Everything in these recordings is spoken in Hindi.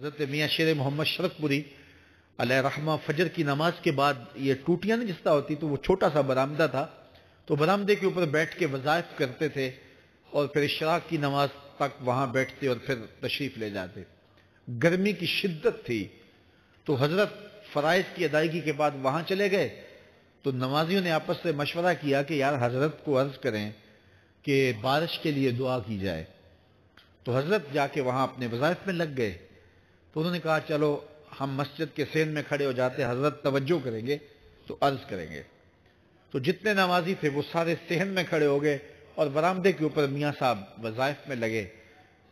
हज़रत मियाँ शेर मोहम्मद शरकपुरी रहमा फजर की नमाज़ के बाद ये टूटियाँ नहीं जिसता होती तो वो छोटा सा बरामदा था। तो बरामदे के ऊपर बैठ के वजायफ करते थे और फिर इशराक की नमाज़ तक वहाँ बैठते और फिर तशरीफ़ ले जाते। गर्मी की शिद्दत थी। तो हज़रत फ़राइज की अदायगी के बाद वहाँ चले गए। तो नमाजियों ने आपस से मशवरा किया कि, यार, हज़रत को अर्ज़ करें कि बारिश के लिए दुआ की जाए। तो हज़रत जाके वहाँ अपने वजायफ में लग गए। तो उन्होंने कहा, चलो, हम मस्जिद के सेन में खड़े हो जाते हज़रत तवज्जो करेंगे तो अर्ज़ करेंगे. तो जितने नमाजी थे, वो सारे सेहन में खड़े हो गए और बरामदे के ऊपर मियाँ साहब वजायफ में लगे।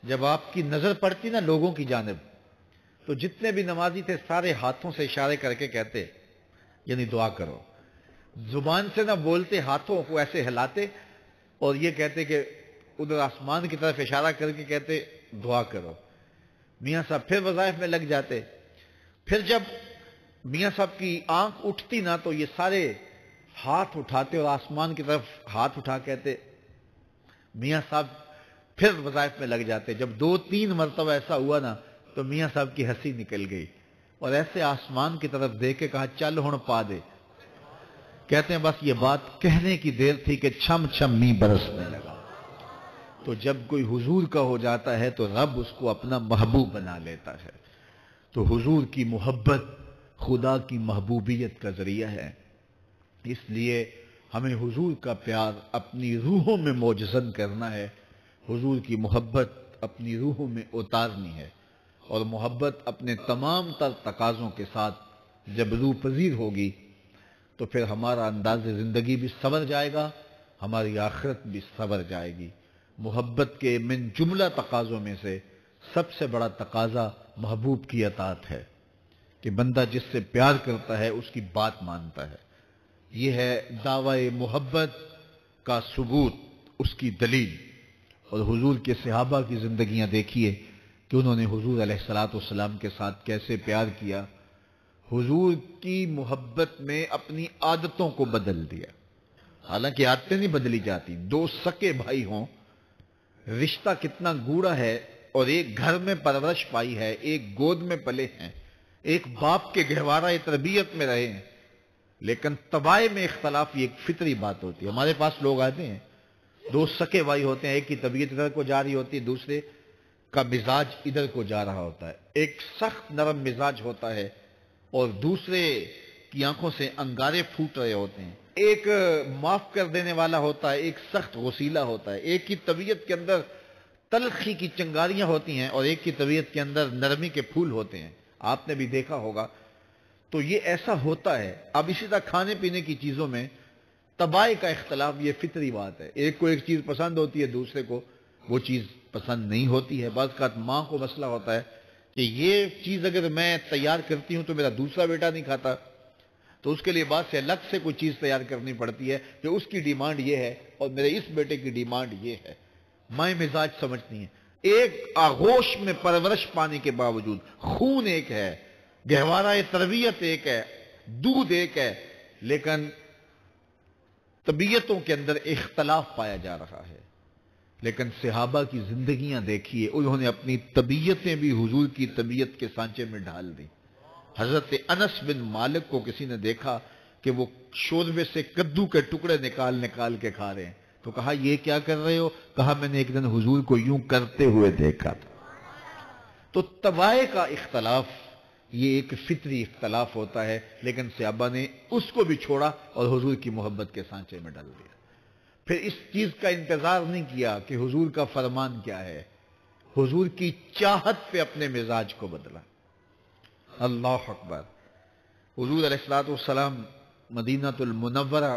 जब आपकी नज़र पड़ती ना लोगों की जानब तो जितने भी नमाजी थे, सारे हाथों से इशारे करके कहते, यानी दुआ करो। ज़ुबान से ना बोलते, हाथों को ऐसे हिलाते और ये कहते कि उधर आसमान की तरफ़ इशारा करके कहते, दुआ करो। मियाँ साहब फिर वजायफ में लग जाते। फिर जब मियाँ साहब की आँख उठती ना तो ये सारे हाथ उठाते और आसमान की तरफ़ हाथ उठा कहते। मियाँ साहब फिर वजायफ में लग जाते। जब दो तीन मरतबा ऐसा हुआ ना तो मियाँ साहब की हँसी निकल गई और ऐसे आसमान की तरफ़ देख के कहा, चल हूँ पा दे। कहते हैं, बस ये बात कहने की देर थी कि छम छम मी बरसने लगा। तो जब कोई हुजूर का हो जाता है तो रब उसको अपना महबूब बना लेता है। तो हुजूर की मोहब्बत खुदा की महबूबियत का ज़रिया है। इसलिए हमें हुजूर का प्यार अपनी रूहों में मोजन करना है। हुजूर की मोहब्बत अपनी रूहों में उतारनी है और मोहब्बत अपने तमाम तर तकाज़ों के साथ जब रू पजीर होगी तो फिर हमारा अंदाज ज़िंदगी भी संवर जाएगा, हमारी आखिरत भी संवर जाएगी। मोहब्बत के मिन जुमला तकाज़ों में से सबसे बड़ा तकाजा महबूब की अतात है कि बंदा जिससे प्यार करता है, उसकी बात मानता है। यह है दावा मोहब्बत का सबूत, उसकी दलील। और हुजूर के सहाबा की जिंदगियाँ देखिए कि उन्होंने हुजूर सलाम के साथ कैसे प्यार किया। हुजूर की मोहब्बत में अपनी आदतों को बदल दिया। हालाँकि आदतें नहीं बदली जाती, दो सके भाई हों रिश्ता कितना गूढ़ा है और एक घर में परवरिश पाई है, एक गोद में पले हैं, एक बाप के गहवारा तरबियत में रहे हैं। लेकिन तबाह में इख्तलाफ ये एक फितरी बात होती है। हमारे पास लोग आते हैं, दो सके भाई होते हैं, एक की तबीयत इधर को जा रही होती है, दूसरे का मिजाज इधर को जा रहा होता है। एक सख्त नरम मिजाज होता है और दूसरे की आँखों से अंगारे फूट रहे होते हैं। एक माफ़ कर देने वाला होता है, एक सख्त वसीला होता है। एक की तबीयत के अंदर तलखी की चंगारियाँ होती हैं और एक की तबीयत के अंदर नरमी के फूल होते हैं। आपने भी देखा होगा। तो ये ऐसा होता है। अब इसी तरह खाने पीने की चीज़ों में तबाह का इख्तलाफ, ये फितरी बात है। एक को एक चीज़ पसंद होती है, दूसरे को वो चीज़ पसंद नहीं होती है। बस का माँ को मसला होता है कि ये चीज़ अगर मैं तैयार करती हूँ तो मेरा दूसरा बेटा नहीं खाता। तो उसके लिए बात से अलग से कोई चीज़ तैयार करनी पड़ती है कि उसकी डिमांड ये है और मेरे इस बेटे की डिमांड ये है। माए मिजाज समझती है। एक आगोश में परवरिश पाने के बावजूद खून एक है, गहवारा तरबियत एक है, दूध एक है, लेकिन तबीयतों के अंदर इख्तलाफ पाया जा रहा है। लेकिन सिहाबा की जिंदगियाँ देखिए, उन्होंने अपनी तबीयतें भी हुजूर की तबीयत के सांचे में ढाल दी। हज़रत अनस बिन मालिक को किसी ने देखा कि वो शोरबे से कद्दू के टुकड़े निकाल निकाल के खा रहे हैं। तो कहा, ये क्या कर रहे हो? कहा, मैंने एक दिन हुजूर को यूँ करते हुए देखा था। तो तबाह का इख्तलाफ, ये एक फितरी इख्तलाफ होता है, लेकिन सियाबा ने उसको भी छोड़ा और हुजूर की मोहब्बत के सांचे में डाल दिया। फिर इस चीज़ का इंतज़ार नहीं किया कि हुजूर का फरमान क्या है। हुजूर की चाहत पे अपने मिजाज को बदला। अल्लाह अकबर। हुजूर सलाम मदीनातुल मुनव्वरा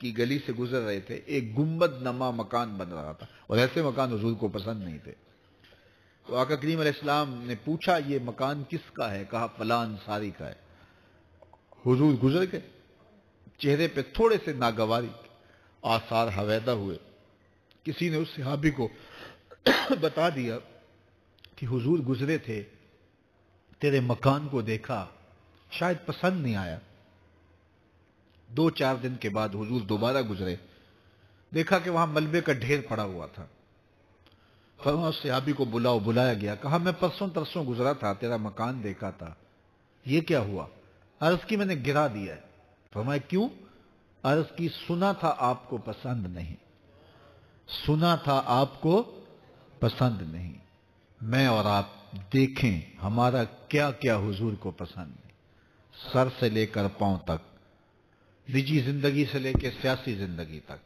की गली से गुजर रहे थे। एक गुंबद नमा मकान बन रहा था और ऐसे मकान हजूर को पसंद नहीं थे। तो आका करीम इस्लाम ने पूछा, ये मकान किसका है? कहा, फलान सारी का है। हुजूर गुजर गए। चेहरे पे थोड़े से नागवारी, आसार हवैदा हुए। किसी ने उस सिहाबी को बता दिया कि हुजूर गुजरे थे तेरे मकान को देखा, शायद पसंद नहीं आया। दो चार दिन के बाद हुजूर दोबारा गुजरे। देखा कि वहाँ मलबे का ढेर पड़ा हुआ था। फरमा सियाबी को बुलाओ, बुलाया गया। कहा, मैं परसों तरसों गुजरा था, तेरा मकान देखा था। ये क्या हुआ? अर्ज़ की मैंने गिरा दिया है। फरमाया, क्यों? अर्ज़ की सुना था आपको पसंद नहीं। सुना था आपको पसंद नहीं। मैं और आप देखें हमारा क्या क्या हुजूर को पसंद है। सर से लेकर पाँव तक, निजी ज़िंदगी से लेकर सियासी ज़िंदगी तक,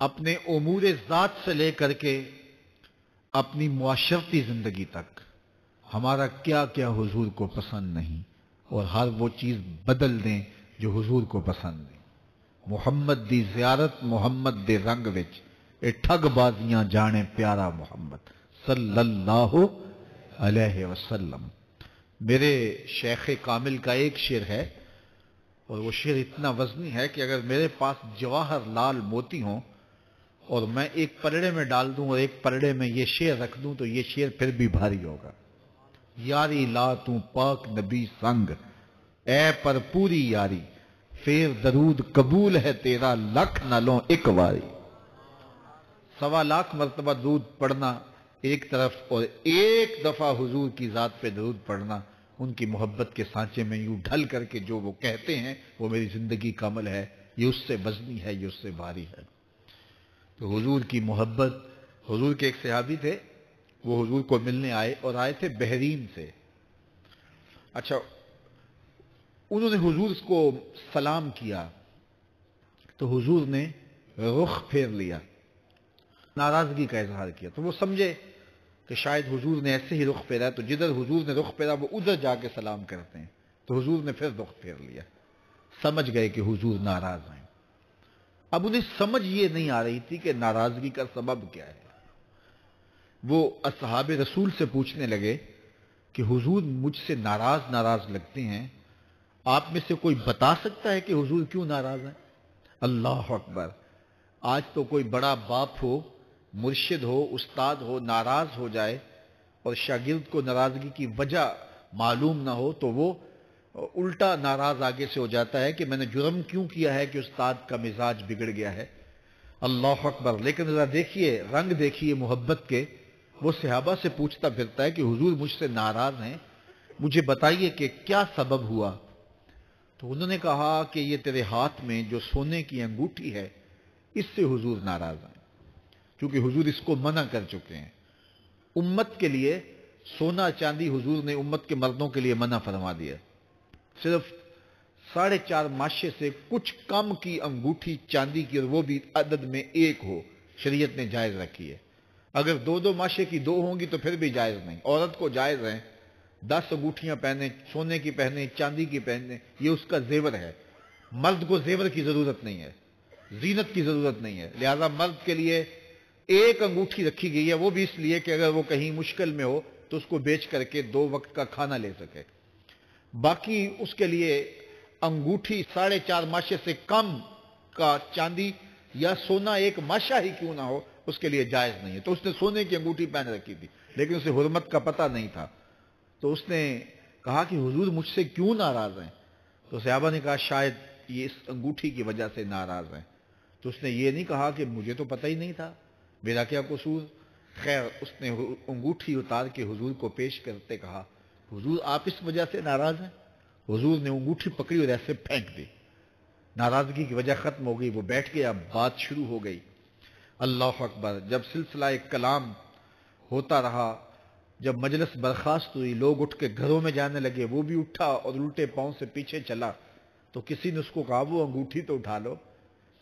अपने उमूर ज़ात से लेकर के अपनी मुआशरती ज़िंदगी तक, हमारा क्या क्या हुजूर को पसंद नहीं और हर वो चीज़ बदल दें जो हुजूर को पसंद नहीं मुहम्मद दी जियारत, मुहम्मद दे रंग विच, ए ठगबाजियाँ जाने प्यारा मुहम्मद। सल्लल्लाहु अलैहि वसल्लम। मेरे शेख कामिल का एक शेर है, और वो शेर इतना वजनी है कि अगर मेरे पास जवाहर लाल मोती हो, और मैं एक पलड़े में डाल दूँ और एक पलड़े में ये शेर रख दूँ तो ये शेर फिर भी भारी होगा। यारी ला तू पाक नबी संग ए पर पूरी यारी, फिर दरूद कबूल है तेरा, लख न एक बारी सवा लाख मरतबा दूध पढ़ना एक तरफ़ और एक दफ़ा हुजूर की जात पे दरूद पढ़ना, उनकी मोहब्बत के सांचे में यूँ ढल करके जो वो कहते हैं, वो मेरी ज़िंदगी का अमल है, ये उससे वजनी है, ये उससे भारी है। तो हुजूर की मोहब्बत, हुजूर के एक सहाबी थे, वो हुजूर को मिलने आए और आए थे बहरीन से। अच्छा उन्होंने हुजूर को सलाम किया तो हुजूर ने रुख फेर लिया। नाराज़गी का इजहार किया। तो वो समझे कि शायद हुजूर ने ऐसे ही रुख फेरा तो जिधर हुजूर ने रुख फेरा, वो उधर जाके सलाम करते हैं। तो हुजूर ने फिर रुख फेर लिया। समझ गए कि हुजूर नाराज़ हैं। अब उन्हें समझ ये नहीं आ रही थी कि नाराज़गी का सबब क्या है। वो असहाब रसूल से पूछने लगे कि हुजूर मुझसे नाराज़ नाराज़ लगते हैं। आप में से कोई बता सकता है कि हुजूर क्यों नाराज़ है? अल्लाह अकबर, आज तो कोई बड़ा बाप हो मुर्शिद हो, उस्ताद हो, नाराज़ हो जाए और शागिर्द को नाराज़गी की वजह मालूम ना हो तो वो उल्टा नाराज़ आगे से हो जाता है कि मैंने जुर्म क्यों किया है कि उस्ताद का मिजाज बिगड़ गया है। अल्लाह अकबर। लेकिन जरा देखिए, रंग देखिए मोहब्बत के। वो सहाबा से पूछता फिरता है कि हुजूर मुझसे नाराज़ हैं। मुझे बताइए कि क्या सबब हुआ? तो उन्होंने कहा कि ये तेरे हाथ में जो सोने की अंगूठी है, इससे हुजूर नाराज़ हैं। क्योंकि हुजूर इसको मना कर चुके हैं। उम्मत के लिए, सोना चांदी हुजूर ने उम्मत के मर्दों के लिए मना फरमा दिया। सिर्फ़ साढ़े चार माशे से कुछ कम की अंगूठी चांदी की और वो भी अदद में एक हो, शरीयत ने जायज़ रखी है। अगर दो दो माशे की दो होंगी तो फिर भी जायज़ नहीं। औरत को जायज़ है, दस अंगूठियाँ पहने, सोने की पहने, चांदी की पहने, ये उसका जेवर है। मर्द को जेवर की ज़रूरत नहीं है, जीनत की ज़रूरत नहीं है। लिहाजा मर्द के लिए एक अंगूठी रखी गई है, वो भी इसलिए कि अगर वो कहीं मुश्किल में हो तो उसको बेच करके दो वक्त का खाना ले सके। बाकी उसके लिए अंगूठी साढ़े चार माशे से कम का चांदी या सोना एक माशा ही क्यों ना हो, उसके लिए जायज़ नहीं है। तो उसने सोने की अंगूठी पहन रखी थी, लेकिन उसे हुरमत का पता नहीं था। तो उसने कहा कि, हुजूर मुझसे क्यों नाराज़ हैं? तो सहाबा ने कहा, शायद ये इस अंगूठी की वजह से नाराज़ हैं। तो उसने ये नहीं कहा कि, मुझे तो पता ही नहीं था। मेरा क्या कसूर। खैर, उसने अंगूठी उतार के हुजूर को पेश करते कहा, हुजूर, आप इस वजह से नाराज़ हैं? हुजूर ने अंगूठी पकड़ी और ऐसे फेंक दी। नाराज़गी की वजह खत्म हो गई, वो बैठ गया, बात शुरू हो गई। अल्लाह अकबर, जब सिलसिला एक कलाम होता रहा, जब मजलिस बर्खास्त हुई, लोग उठ के घरों में जाने लगे, वो भी उठा और उल्टे पाँव से पीछे चला तो किसी ने उसको कहा, वो अंगूठी तो उठा लो।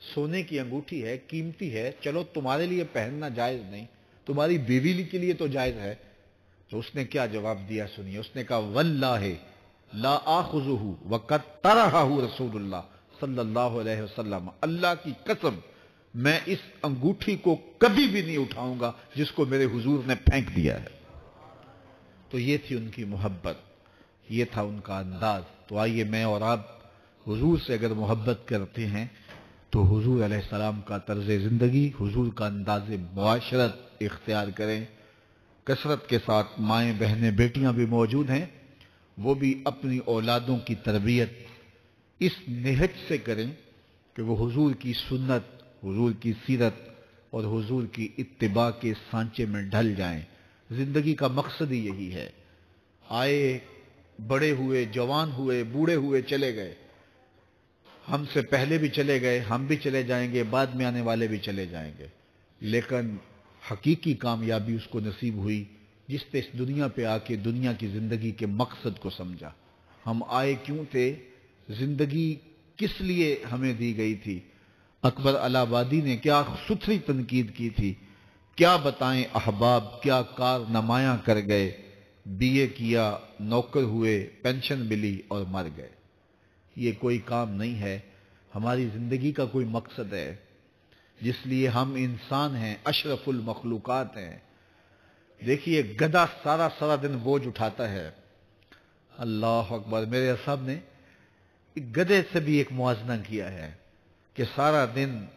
सोने की अंगूठी है, कीमती है, चलो तुम्हारे लिए पहनना जायज़ नहीं, तुम्हारी बीवी के लिए तो जायज़ है। तो उसने क्या जवाब दिया सुनिए, उसने कहा वल्ला है ला आखुजहू वक़द तरहू रसूलुल्लाह सल्लल्लाहु अलैहि वसल्लम। अल्लाह की कसम, मैं इस अंगूठी को कभी भी नहीं उठाऊँगा जिसको मेरे हुजूर ने फेंक दिया है। तो ये थी उनकी मोहब्बत, ये था उनका अंदाज। तो आइए मैं और आप हुजूर से अगर मोहब्बत करते हैं तो हुजूर सलाम का तर्ज ज़िंदगी, हुजूर का अंदाज मुआशरत इख्तियार करें। कसरत के साथ माएँ, बहनें, बेटियाँ भी मौजूद हैं। वो भी अपनी औलादों की तरबियत इस नहज से करें कि वो हुजूर की सुन्नत, हुजूर की सीरत और हुजूर की इत्तिबा के सांचे में ढल जाएँ। ज़िंदगी का मकसद ही यही है। आए, बड़े हुए, जवान हुए, बूढ़े हुए चले गए। हमसे पहले भी चले गए, हम भी चले जाएँगे, बाद में आने वाले भी चले जाएँगे। लेकिन हकीकी कामयाबी उसको नसीब हुई, जिसने इस दुनिया पे आके दुनिया की ज़िंदगी के मकसद को समझा। हम आए क्यों थे? ज़िंदगी किस लिए हमें दी गई थी? अकबर अलाबादी ने क्या सुथरी तनकीद की थी? क्या बताएँ अहबाब, क्या कार नमाया कर गए? बीए किया, नौकर हुए, पेंशन मिली और मर गए। ये कोई काम नहीं है। हमारी ज़िंदगी का कोई मकसद है। जिसलिए हम इंसान हैं, अशरफुल मखलूक़ात हैं। देखिए, गधा सारा सारा दिन बोझ उठाता है। अल्लाह अकबर, मेरे साहब ने गधे से भी एक मुआजना किया है कि सारा दिन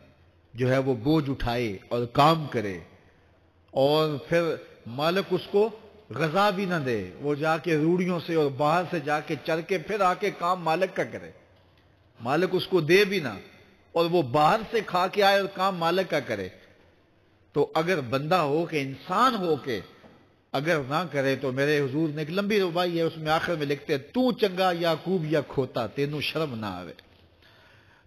जो है वो बोझ उठाए और काम करे। और फिर मालिक उसको गजा भी ना दे। वो जाके रूढ़ियों से और बाहर से जाके चल के फिर आके काम मालिक का करे। मालिक उसको दे भी ना और वो बाहर से खा के आए और काम मालिक का करे। तो अगर बंदा हो के, इंसान हो के अगर ना करे तो मेरे हजूर ने एक लंबी रुबाई है, उसमें आखिर में लिखते हैं, तू चंगा याकूब या खोता, तेनू शर्म ना आवे।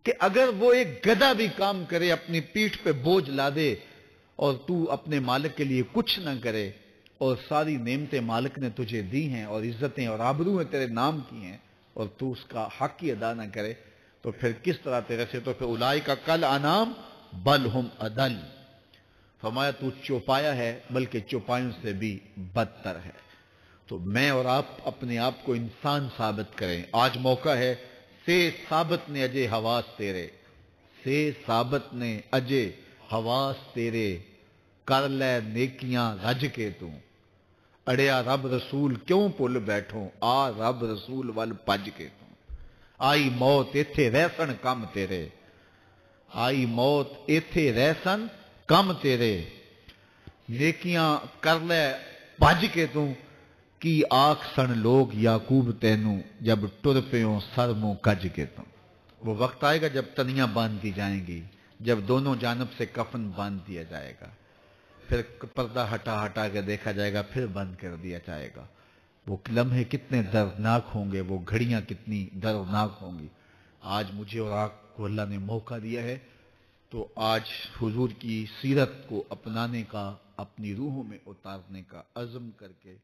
कि अगर वो एक गधा भी काम करे, अपनी पीठ पे बोझ ला दे और तू अपने मालिक के लिए कुछ ना करे और सारी नेमतें मालिक ने तुझे दी हैं और इज्जतें और आबरू तेरे नाम की हैं और तू उसका हक ही अदा ना करे तो फिर किस तरह तेरे से? तो फिर उलाई का कल अनाम बल हम अदल। फरमाया, तू चौपाया है, बल्कि चौपायों से भी बदतर है। तो मैं और आप अपने आप को इंसान साबित करें। आज मौका है, से साबित ने अजय हवास तेरे। से साबित ने अजय हवास तेरे। कर ले नेकियाँ रज के तू। अड़िया रब रसूल क्यों भुल बैठो आ रब रसूल वल भज के आई मौत इथे रहसन कम तेरे आई मौत इथे रहसन कम तेरे नेकियाँ कर ले भज के तू की आख सन लोग याकूब तेनू जब टुर प्यो सर मुँह कज के तू वो वक्त आएगा जब तनियाँ बाँध दी जाएँगी जब दोनों जानब से कफन बाँध दिया जाएगा फिर पर्दा हटा हटा के देखा जाएगा, फिर बंद कर दिया जाएगा। वो लम्हे कितने दर्दनाक होंगे, वो घड़ियाँ कितनी दर्दनाक होंगी। आज मुझे और आपको अल्लाह ने मौका दिया है तो आज हुजूर की सीरत को अपनाने का, अपनी रूहों में उतारने का अज़म करके